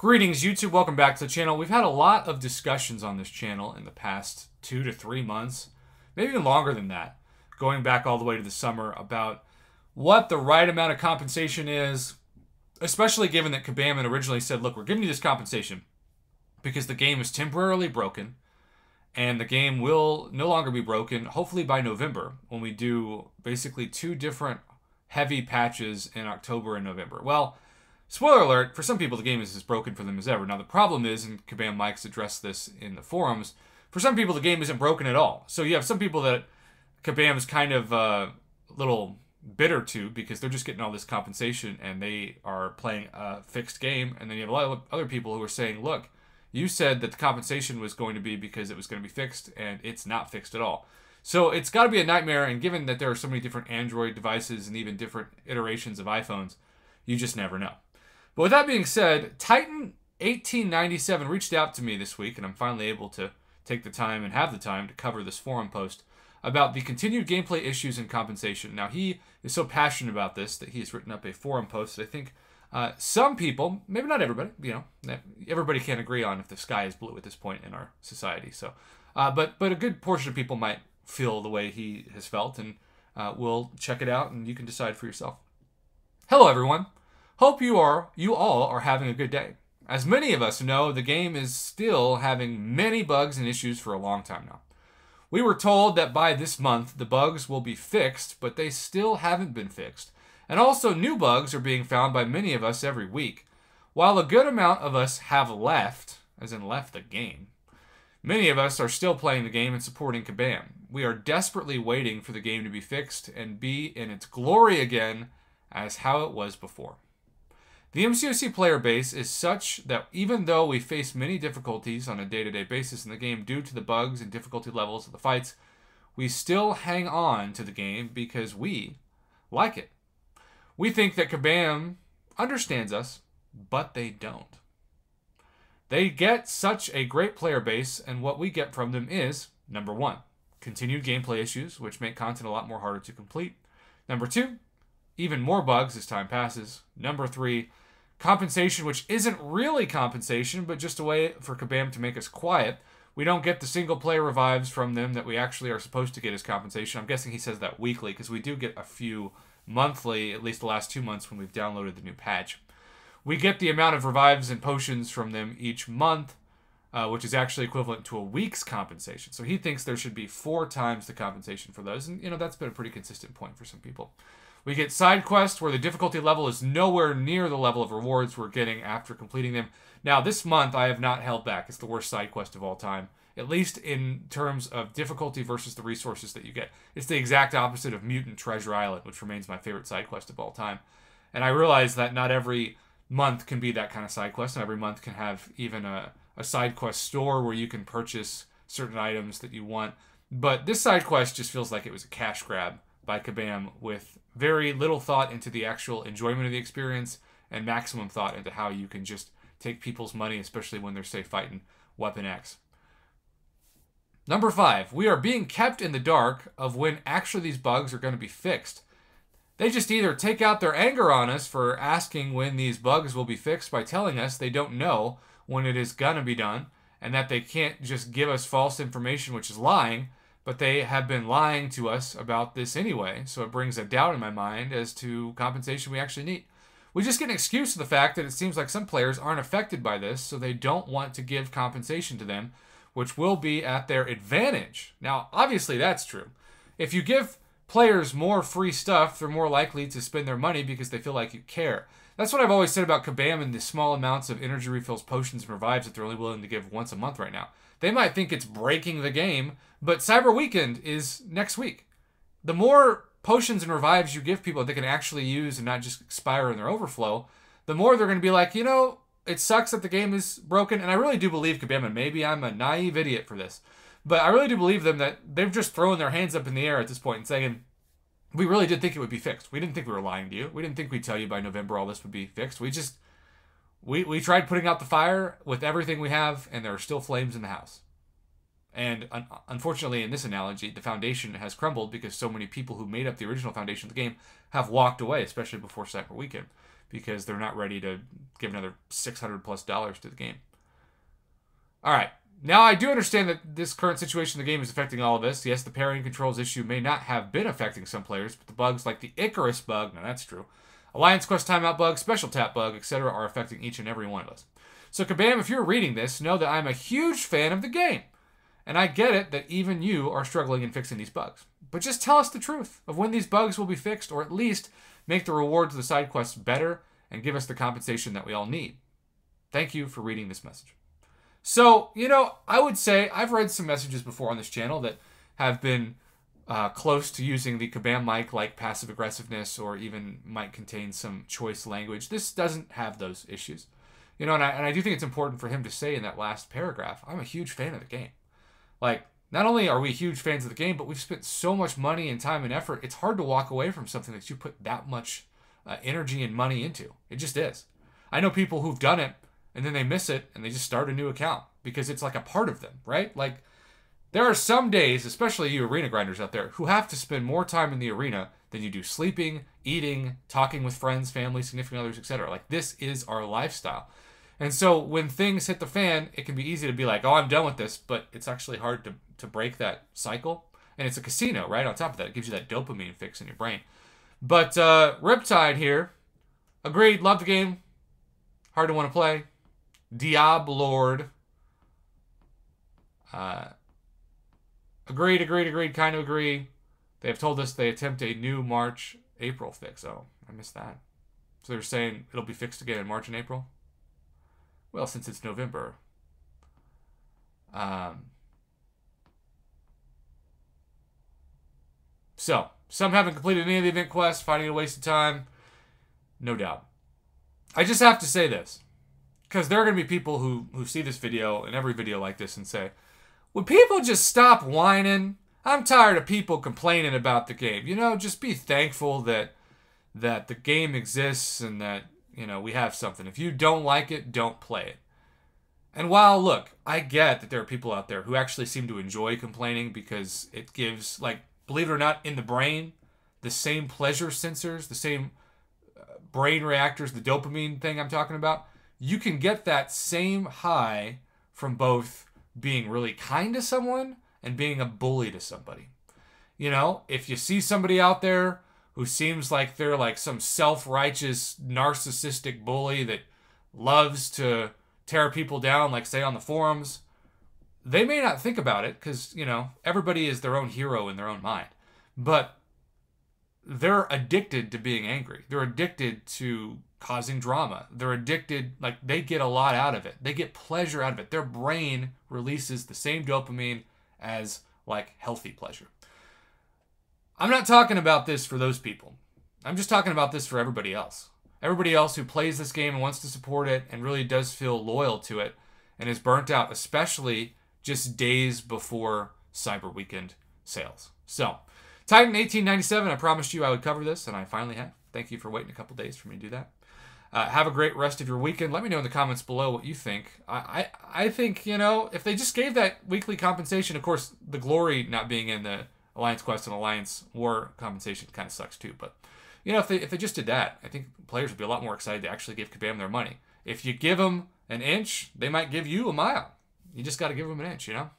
Greetings, YouTube. Welcome back to the channel. We've had a lot of discussions on this channel in the past two to three months, maybe even longer than that, going back all the way to the summer about what the right amount of compensation is, especially given that Kabam originally said, look, we're giving you this compensation because the game is temporarily broken and the game will no longer be broken, hopefully by November, when we do basically two different heavy patches in October and November. Well, Spoiler alert, for some people the game is as broken for them as ever. Now the problem is, and Kabam Mike's addressed this in the forums, for some people the game isn't broken at all. So you have some people that Kabam's kind of uh, a little bitter to because they're just getting all this compensation and they are playing a fixed game. And then you have a lot of other people who are saying, look, you said that the compensation was going to be because it was going to be fixed and it's not fixed at all. So it's got to be a nightmare. And given that there are so many different Android devices and even different iterations of iPhones, you just never know. But with that being said, Titan 1897 reached out to me this week, and I'm finally able to take the time and have the time to cover this forum post about the continued gameplay issues and compensation. Now, he is so passionate about this that he has written up a forum post that I think uh, some people, maybe not everybody, you know, everybody can't agree on if the sky is blue at this point in our society. So, uh, but but a good portion of people might feel the way he has felt, and uh, we'll check it out, and you can decide for yourself. Hello, everyone. Hope you are you all are having a good day. As many of us know, the game is still having many bugs and issues for a long time now. We were told that by this month the bugs will be fixed, but they still haven't been fixed. And also new bugs are being found by many of us every week. While a good amount of us have left, as in left the game, many of us are still playing the game and supporting Kabam. We are desperately waiting for the game to be fixed and be in its glory again as how it was before. The MCOC player base is such that even though we face many difficulties on a day to day basis in the game due to the bugs and difficulty levels of the fights, we still hang on to the game because we like it. We think that Kabam understands us, but they don't. They get such a great player base, and what we get from them is number one, continued gameplay issues, which make content a lot more harder to complete. Number two, even more bugs as time passes. Number three, compensation, which isn't really compensation, but just a way for Kabam to make us quiet. We don't get the single player revives from them that we actually are supposed to get as compensation. I'm guessing he says that weekly because we do get a few monthly, at least the last two months when we've downloaded the new patch. We get the amount of revives and potions from them each month, uh, which is actually equivalent to a week's compensation. So he thinks there should be four times the compensation for those. And, you know, that's been a pretty consistent point for some people. We get side quests where the difficulty level is nowhere near the level of rewards we're getting after completing them. Now, this month I have not held back. It's the worst side quest of all time, at least in terms of difficulty versus the resources that you get. It's the exact opposite of Mutant Treasure Island, which remains my favorite side quest of all time. And I realize that not every month can be that kind of side quest, and every month can have even a, a side quest store where you can purchase certain items that you want. But this side quest just feels like it was a cash grab by Kabam with very little thought into the actual enjoyment of the experience and maximum thought into how you can just take people's money, especially when they're, say, fighting Weapon X. Number five, we are being kept in the dark of when actually these bugs are going to be fixed. They just either take out their anger on us for asking when these bugs will be fixed by telling us they don't know when it is going to be done, and that they can't just give us false information, which is lying, but they have been lying to us about this anyway, so it brings a doubt in my mind as to compensation we actually need. We just get an excuse for the fact that it seems like some players aren't affected by this, so they don't want to give compensation to them, which will be at their advantage. Now, obviously, that's true. If you give players more free stuff, they're more likely to spend their money because they feel like you care. That's what I've always said about Kabam and the small amounts of energy refills, potions, and revives that they're only willing to give once a month right now. They might think it's breaking the game, but Cyber Weekend is next week. The more potions and revives you give people that they can actually use and not just expire in their overflow, the more they're going to be like, you know, it sucks that the game is broken. And I really do believe Kabam, and maybe I'm a naive idiot for this, but I really do believe them that they've just thrown their hands up in the air at this point and saying, we really did think it would be fixed. We didn't think we were lying to you. We didn't think we'd tell you by November all this would be fixed. We just we we tried putting out the fire with everything we have, and there are still flames in the house. And un- unfortunately, in this analogy, the foundation has crumbled because so many people who made up the original foundation of the game have walked away, especially before Cyber Weekend. because they're not ready to give another 600 plus dollars to the game. All right. Now, I do understand that this current situation in the game is affecting all of us. Yes, the parrying controls issue may not have been affecting some players, but the bugs like the Icarus bug, now that's true, Alliance Quest timeout bug, special tap bug, etc., are affecting each and every one of us. So, Kabam, if you're reading this, know that I'm a huge fan of the game. And I get it that even you are struggling in fixing these bugs. But just tell us the truth of when these bugs will be fixed, or at least make the rewards of the side quests better and give us the compensation that we all need. Thank you for reading this message. So, you know, I would say I've read some messages before on this channel that have been uh, close to using the Kabam Mike like passive aggressiveness or even might contain some choice language. This doesn't have those issues. You know, and I, and I do think it's important for him to say in that last paragraph, I'm a huge fan of the game. Like, not only are we huge fans of the game, but we've spent so much money and time and effort. It's hard to walk away from something that you put that much uh, energy and money into. It just is. I know people who've done it and then they miss it and they just start a new account because it's like a part of them, right? Like there are some days, especially you arena grinders out there, who have to spend more time in the arena than you do sleeping, eating, talking with friends, family, significant others, etc. Like this is our lifestyle. And so when things hit the fan, it can be easy to be like, "Oh, I'm done with this," but it's actually hard to to break that cycle. And it's a casino, right? On top of that, it gives you that dopamine fix in your brain. But uh, Riptide here, agreed. Love the game. Hard to want to play. Diab Lord. Uh, agreed, agreed, agreed, kind of agree. They have told us they attempt a new March, April fix. Oh, I missed that. So they're saying it'll be fixed again in March and April? Well, since it's November. Um, so, some haven't completed any of the event quests, finding it a waste of time. No doubt. I just have to say this because there are going to be people who who see this video and every video like this and say, "Would people just stop whining? I'm tired of people complaining about the game. You know, just be thankful that that the game exists and that you know we have something. If you don't like it, don't play it." And while look, I get that there are people out there who actually seem to enjoy complaining because it gives like believe it or not in the brain the same pleasure sensors, the same uh, brain reactors, the dopamine thing I'm talking about you can get that same high from both being really kind to someone and being a bully to somebody. You know, if you see somebody out there who seems like they're like some self righteous, narcissistic bully that loves to tear people down, like say on the forums, they may not think about it because, you know, everybody is their own hero in their own mind. But they're addicted to being angry. They're addicted to causing drama. They're addicted, like they get a lot out of it. They get pleasure out of it. Their brain releases the same dopamine as like healthy pleasure. I'm not talking about this for those people. I'm just talking about this for everybody else. Everybody else who plays this game and wants to support it and really does feel loyal to it and is burnt out, especially just days before Cyber Weekend sales. So, Titan 1897, I promised you I would cover this, and I finally have. Thank you for waiting a couple days for me to do that. Uh, have a great rest of your weekend. Let me know in the comments below what you think. I, I, I think, you know, if they just gave that weekly compensation, of course, the glory not being in the Alliance Quest and Alliance War compensation kind of sucks too. But, you know, if they, if they just did that, I think players would be a lot more excited to actually give Kabam their money. If you give them an inch, they might give you a mile. You just got to give them an inch, you know?